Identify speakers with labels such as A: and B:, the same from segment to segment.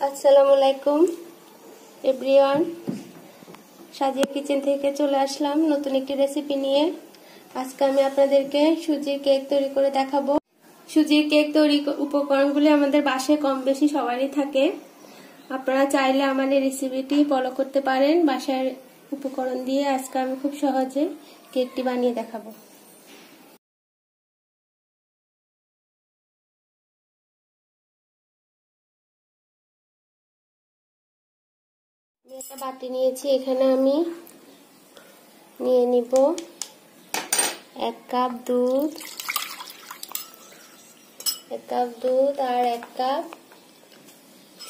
A: আসসালামু আলাইকুম। এভরিওয়ান, সাজিয়া কিচেন থেকে চলে আসলাম নতুন একটি রেসিপি নিয়ে। আজকে আমি আপনাদেরকে সুজির কেক তৈরি করে দেখাবো। সুজির কেক তৈরি উপকরণগুলি আমাদের বাসায় কম বেশি সবারই থাকে। আপনারা চাইলে আমার এই রেসিপিটি ফলো করতে পারেন। বাসার উপকরণ দিয়ে আজকে আমি খুব সহজে কেকটি বানিয়ে দেখাবো। আমি একটা বাটি নিয়েছি, এখানে আমি নিয়ে নিব এক কাপ দুধ, এক কাপ দুধ আর এক কাপ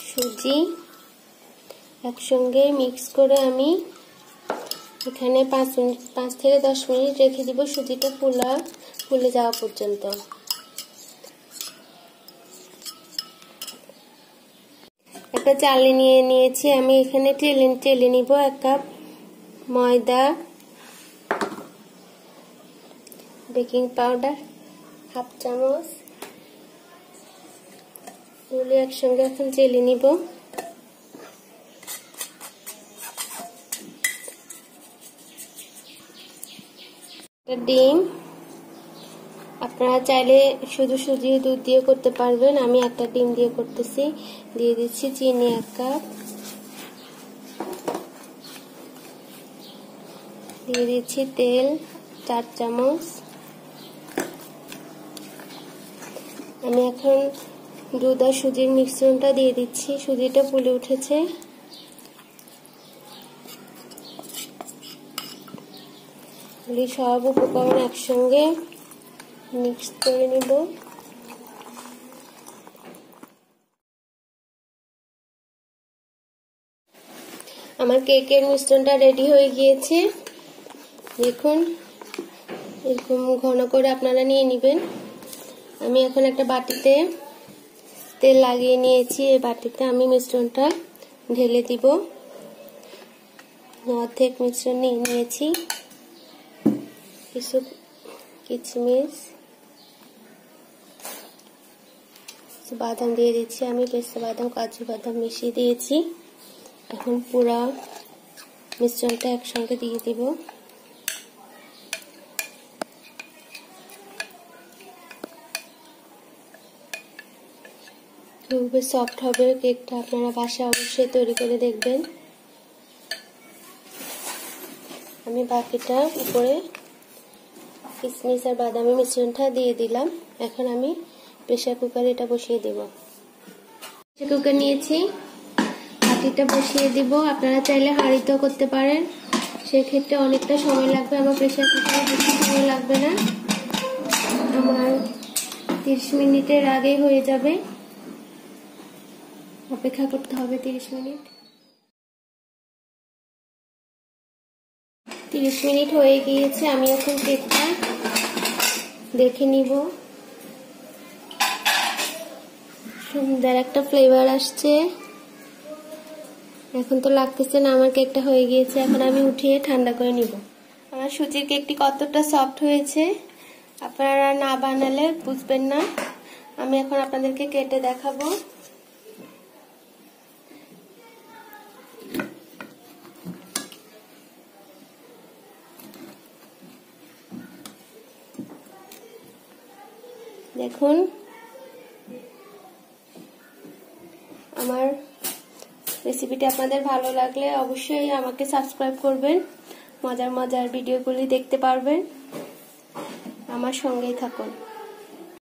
A: সুজি। একসঙ্গে মিক্স করে আমি এখানে পাঁচ মিনিট, পাঁচ থেকে দশ মিনিট রেখে দিব সুজিটা ফুলা, ফুলে যাওয়া পর্যন্ত। একটা চালি নিয়ে নিয়েছি। আমি এখানে টেলে টেলে নিব এক কাপ ময়দা, বেকিং পাউডার, হাফ চামচ। এগুলি একসঙ্গে এখন চেলে নিব। ডিম। আপনারা চাইলে শুধু সুজি দুধ দিয়ে করতে পারবেন। আমি একটা ডিম দিয়ে করতেছি। দিয়ে দিচ্ছি চিনি এক কাপ। দিয়ে দিচ্ছি তেল চার চামচ। আমি এখন দুধ আর সুজির মিশ্রণটা দিয়ে দিচ্ছি। সুজিটা ফুলে উঠেছে। সব উপকরণ একসঙ্গে মিক্স করে নিব। আমার কেকের মিশ্রণটা রেডি হয়ে গিয়েছে। দেখুন, এরকম ঘন করে আপনারা নিয়ে নেবেন। আমি এখন একটা বাটিতে তেল লাগিয়ে নিয়েছি। এই বাটিতে আমি মিশ্রণটা ঢেলে দিব। অর্ধেক মিশ্রণ নিয়ে নিয়েছি। কিছু কিচমিচ। বাদাম দিয়ে দিচ্ছি। আমি পেস্তা বাদাম, কাজু বাদাম মিশিয়ে দিয়েছি। এখন পুরা মিশ্রণটা একসঙ্গে দিয়ে দিব। খুবই সফট হবে। কেকটা আপনারা বাসায় অবশ্যই তৈরি করে দেখবেন। আমি বাকিটা উপরে কিশমিশ আর বাদামি মিশ্রণটা দিয়ে দিলাম। এখন আমি প্রেশার কুকারে এটা বসিয়ে দেব। প্রেশার কুকার নিয়েছি। হাঁড়িটা বসিয়ে দিব। আপনারা চাইলে হাঁড়িতেও করতে পারেন। সেক্ষেত্রে অনেকটা সময় লাগবে। আমার প্রেশার কুকারে বেশি সময় লাগবে না। আমার তিরিশ মিনিটের আগেই হয়ে যাবে। অপেক্ষা করতে হবে তিরিশ মিনিট। তিরিশ মিনিট হয়ে গিয়েছে। আমি এখন কেকটা দেখে নিব। সুন্দর একটা ফ্লেভার আসছে। এখন তো লাগতেছে না, আমার কেকটা হয়ে গিয়েছে, এখন আমি উঠিয়ে ঠান্ডা করে নিব। আমার সুজির কেকটি কতটা সফট হয়েছে, আপনারা না বানালে বুঝবেন না। আমি এখন আপনাদেরকে কেটে দেখাবো। দেখুন আমার রেসিপিটি আপনাদের ভালো লাগলে অবশ্যই আমাকে সাবস্ক্রাইব করবেন। মজার মজার ভিডিওগুলি দেখতে পারবেন। আমার সঙ্গেই থাকুন।